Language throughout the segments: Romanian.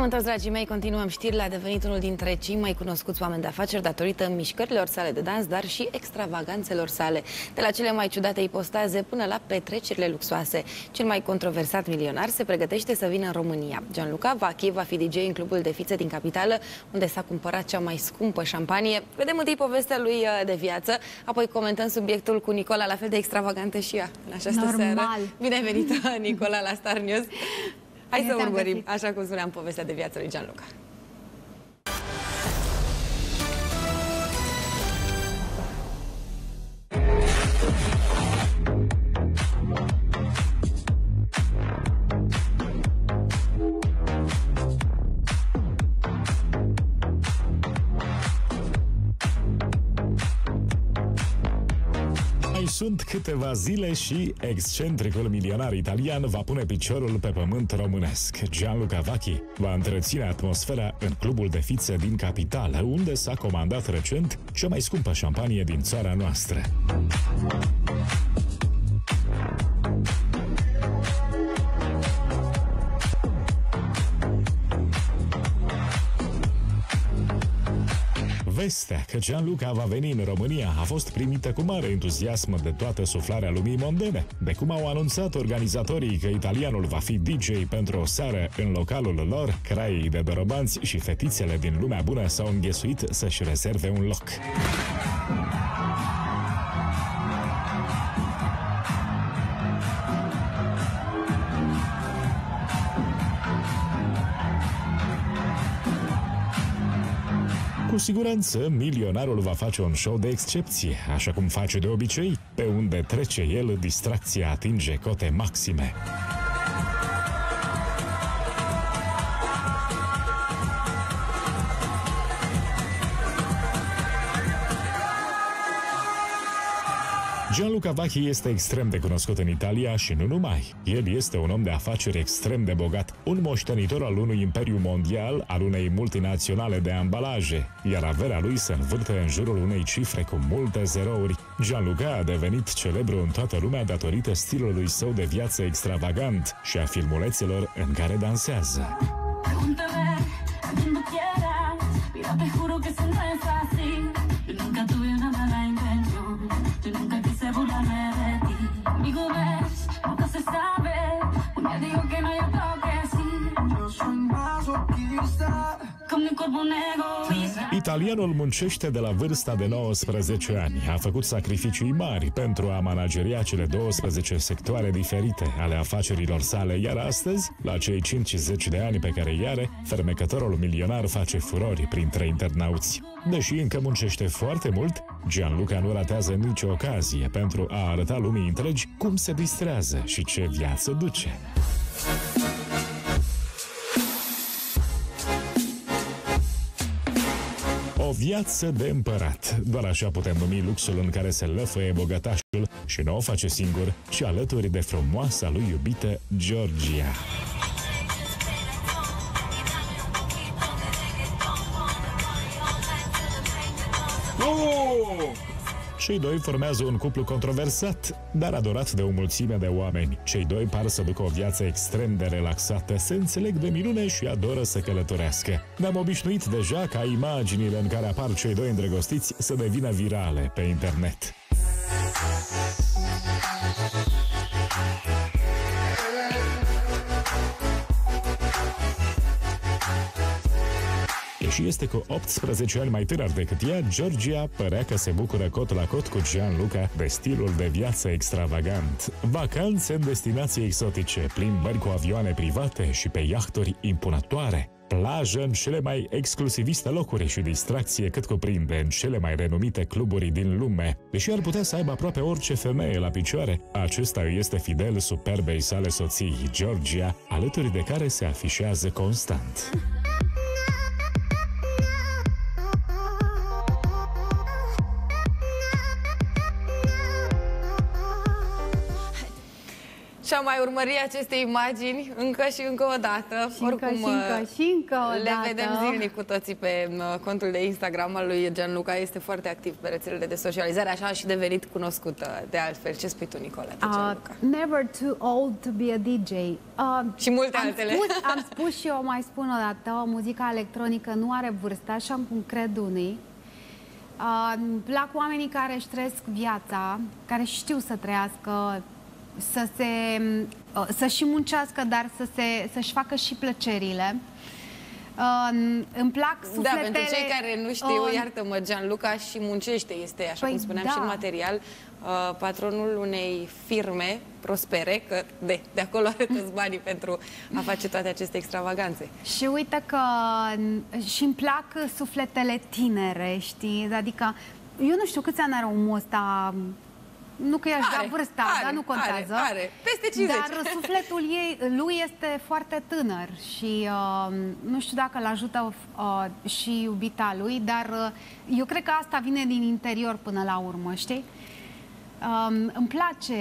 Am întors, dragii mei, continuăm știrile. A devenit unul dintre cei mai cunoscuți oameni de afaceri datorită mișcărilor sale de dans, dar și extravaganțelor sale. De la cele mai ciudate ipostaze până la petrecerile luxoase. Cel mai controversat milionar se pregătește să vină în România. Gianluca Vachi va fi DJ în clubul de fițe din capitală, unde s-a cumpărat cea mai scumpă șampanie. Vedem întâi povestea lui uh, de viață, apoi comentăm subiectul cu Nicola, la fel de extravagantă și ea în această Normal. seară. Bine venit, Nicola, la Star News. Hai Bine să te-am urmărim, găsit. așa cum spuneam, povestea de viață lui Gianluca. Sunt câteva zile și excentricul milionar italian va pune piciorul pe pământ românesc. Gianluca Vacchi va întreține atmosfera în clubul de fițe din capitală, unde s-a comandat recent cea mai scumpă șampanie din țara noastră. Vestea că Gianluca va veni în România a fost primită cu mare entuziasm de toată suflarea lumii mondene, de cum au anunțat organizatorii că italianul va fi DJ pentru o seară în localul lor, craii de dorobanți și fetițele din lumea bună s-au înghesuit să-și rezerve un loc. Cu siguranță, milionarul va face un show de excepție, așa cum face de obicei, pe unde trece el, distracția atinge cote maxime. Gianluca Vacchi este extrem de cunoscut în Italia și nu numai. El este un om de afaceri extrem de bogat, un moștenitor al unui imperiu mondial, al unei multinaționale de ambalaje, iar averea lui se învârte în jurul unei cifre cu multe zerouri. Gianluca a devenit celebru în toată lumea datorită stilului său de viață extravagant și a filmulețelor în care dansează. Pregúntame Italianul muncește de la vârsta de 19 ani. A făcut sacrificii mari pentru a manageria cele 12 sectoare diferite ale afacerilor sale, iar astăzi, la cei 50 de ani pe care îi are, fermecătorul milionar face furori printre internauți. Deși încă muncește foarte mult, Gianluca nu ratează nicio ocazie pentru a arăta lumii întregi cum se distrează și ce viață duce. Viață de împărat. Doar așa putem numi luxul în care se lăfăie bogătașul și nu o face singur, ci alături de frumoasa lui iubită Georgia. Cei doi formează un cuplu controversat, dar adorat de o mulțime de oameni. Cei doi par să ducă o viață extrem de relaxată, se înțeleg de minune și adoră să călătorească. Ne-am obișnuit deja ca imaginile în care apar cei doi îndrăgostiți să devină virale pe internet. Deși este cu 18 ani mai tânăr decât ea, Georgia părea că se bucură cot la cot cu Gianluca de stilul de viață extravagant. Vacanțe în destinații exotice, plimbări cu avioane private și pe iahturi impunătoare. Plajă în cele mai exclusiviste locuri și distracție cât cuprinde în cele mai renumite cluburi din lume. Deși ar putea să aibă aproape orice femeie la picioare, acesta îi este fidel superbei sale soții, Georgia, alături de care se afișează constant. Și a mai urmări aceste imagini încă și încă o dată. Și încă, și încă, și încă o le dată. vedem zilnic cu toții pe uh, contul de Instagram al lui Gianluca. Este foarte activ pe rețelele de socializare, așa a și devenit cunoscută de altfel. Ce spui tu, Nicola, de Uh, Gianluca? never too old to be a DJ. Uh, Și multe am altele. Spus, am spus și eu mai spun o dată, muzica electronică nu are vârstă, așa cum cred unii. Uh, îmi plac oamenii care își trăiesc viața, care știu să trăiască, să se, uh, să și muncească, dar să se, să-și facă și plăcerile. Uh, îmi plac Da, sufletele... pentru cei care nu știu, uh, iartă-mă, Gianluca și muncește, este, așa Păi cum spuneam da. și în material, uh, patronul unei firme prospere, că de, de acolo are toți banii pentru a face toate aceste extravaganțe. Și uite că și îmi plac sufletele tinere, știi? Adică, eu nu știu câți ani are omul ăsta, nu că i-aș da Are, vârsta, are, dar nu contează. are, are. Peste 50. Dar sufletul ei, lui este foarte tânăr și uh, nu știu dacă îl ajută uh, și iubita lui, dar uh, eu cred că asta vine din interior până la urmă, știi? Um, îmi place,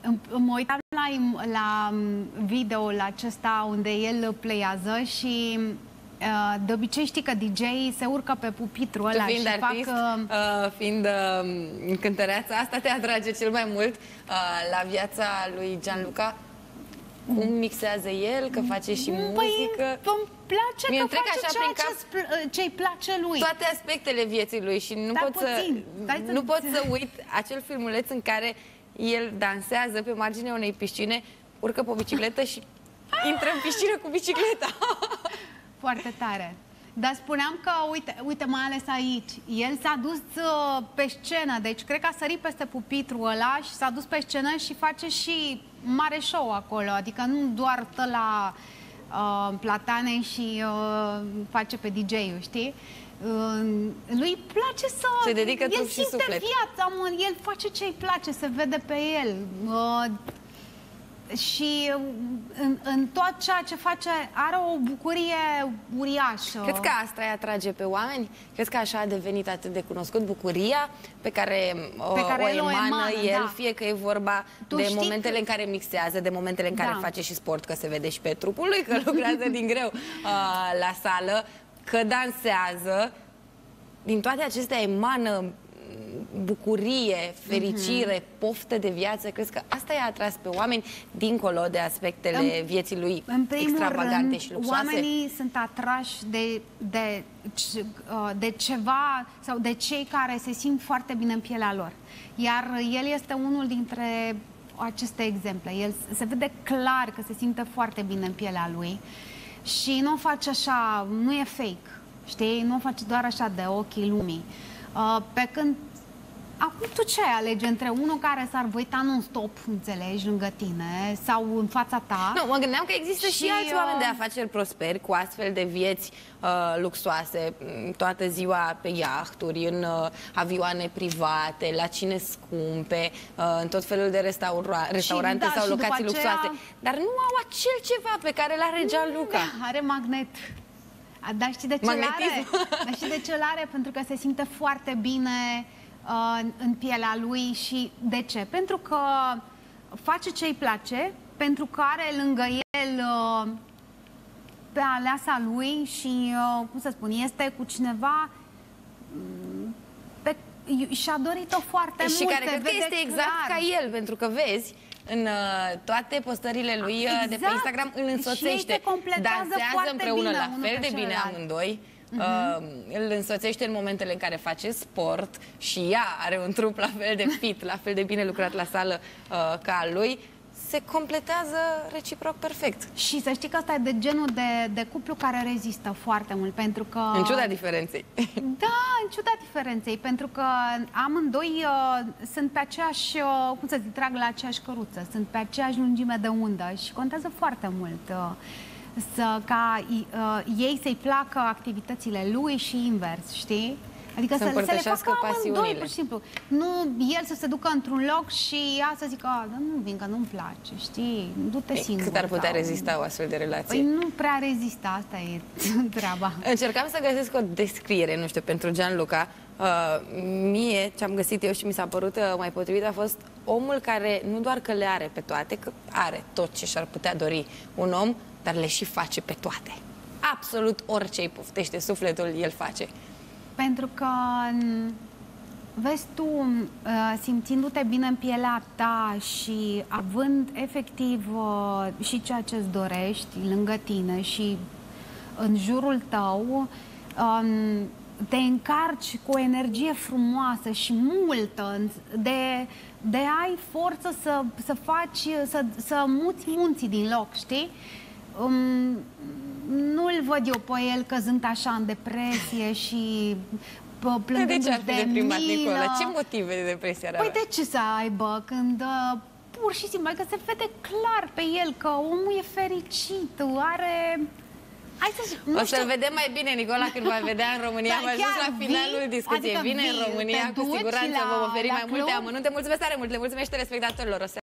îmi, mă uitam la, im- la um, video-ul acesta unde el pleiază și uh, de obicei știi că DJ se urcă pe pupitru Tu ăla fiind și artist, fac... Uh, uh, fiind uh, cântăreața, asta te atrage cel mai mult uh, la viața lui Gianluca? Cum mixează el, că face și muzică? Păi, îmi place Mie că îmi trec face așa ceea prin cap ce-ți pl- ce-i place lui. toate aspectele vieții lui și nu Stai pot, să, puțin, stai să- nu pot să uit acel filmuleț în care el dansează pe marginea unei piscine, urcă pe o bicicletă și intră în piscină cu bicicleta. Foarte tare. Dar spuneam că, uite, uite, mai ales aici, el s-a dus uh, pe scenă, deci cred că a sărit peste pupitrul ăla și s-a dus pe scenă și face și mare show acolo, adică nu doar stă la uh, platane și uh, face pe DJ-ul, știi? Uh, lui place să... Se dedică el trup și simte suflet. viața, mă, el face ce îi place, se vede pe el. Uh, și uh, în, în tot ceea ce face are o bucurie uriașă. Crezi că asta îi atrage pe oameni? Crezi că așa a devenit atât de cunoscut bucuria pe care, Pe o, care o el o emană emană, el, da. fie că e vorba Tu de știi momentele că- în care mixează, de momentele în care Da. face și sport, că se vede și pe trupul lui, că lucrează din greu uh, la sală, că dansează. Din toate acestea emană m, bucurie, fericire, Mhm. poftă de viață. Crezi că asta i-a atras pe oameni dincolo de aspectele În- vieții lui În primul extravagante rând, și luxoase? oamenii sunt atrași de, de, ce- uh, de ceva sau de cei care se simt foarte bine în pielea lor. Iar el este unul dintre aceste exemple. El se vede clar că se simte foarte bine în pielea lui și nu o face așa, nu e fake, știi? Nu o face doar așa de ochii lumii. Uh, Pe când Acum tu ce ai alege între unul care s-ar uita non-stop, înțelegi, lângă tine sau în fața ta? Nu, mă gândeam că există și, Și, alți uh, oameni de afaceri prosperi cu astfel de vieți uh, luxoase, m, toată ziua pe iahturi, în uh, avioane private, la cine scumpe, uh, în tot felul de restaura- restaurante da, sau și după locații aceea- luxoase, dar nu au acel ceva pe care l-are Gianluca. Da, are magnet. A, Dar știi de ce are? Magnetism. Dar știi de ce are? Pentru că se simte foarte bine uh, în- în pielea lui și de ce? Pentru că face ce îi place, pentru că are lângă el uh, pe aleasa lui și, uh, cum să spun, este cu cineva mm, pe, și-a dorit-o foarte și mult. care se cred că vede este exact clar. ca el, pentru că vezi, în uh, toate postările lui uh, de pe Exact. Instagram îl Și ei însoțește. se completează Dansează foarte împreună bine la unul fel pe de bine celălalt. Mhm. amândoi. Uh, îl însoțește în momentele în care face sport și ea are un trup la fel de fit, la fel de bine lucrat la sală uh, ca al lui. Se completează reciproc perfect. Și să știi că asta e de genul de, de cuplu care rezistă foarte mult, pentru că... În ciuda diferenței. Da, în ciuda diferenței, pentru că amândoi uh, sunt pe aceeași, uh, cum să zic, trag la aceeași căruță, sunt pe aceeași lungime de undă și contează foarte mult uh, să, ca uh, ei să-i placă activitățile lui și invers, știi? Adică Să să, să le împărtășească facă amândoi, pasiunile. pur și simplu. Nu el să se ducă într-un loc și ea să zică, "A, dar nu vin, că nu-mi place, știi? Du-te singur. Cât ar putea sau- rezista o astfel de relație? Păi nu prea rezistă, asta e treaba. Încercam să găsesc o descriere, nu știu, pentru Gianluca. Uh, mie, ce am găsit eu și mi s-a părut uh, mai potrivit a fost omul care nu doar că le are pe toate, că are tot ce și-ar putea dori un om, dar le și face pe toate. Absolut orice îi poftește sufletul, el face. Pentru că, m, vezi tu, m, uh, simțindu-te bine în pielea ta și având efectiv uh, și ceea ce îți dorești lângă tine și în jurul tău, um, te încarci cu o energie frumoasă și multă de, de ai forță să, să faci, să, să muți munții din loc, știi? Um, nu-l văd eu pe el căzând așa în depresie și pă, De plângându-și ce ar fi de deprimat milă. Nicola? Ce motive de depresie ar Păi avea? de ce să aibă când uh, pur și simplu, adică se vede clar pe el că omul e fericit, are... Hai să zic, nu O știu, să-l vedem mai bine, Nicola, când va vedea în România. Dar Am ajuns chiar la finalul vii? discuției. Adică Vine în vii, România, te cu duci siguranță la- vom oferi la mai multe club? amănunte. Mulțumesc tare mult, le mulțumesc telespectatorilor. O să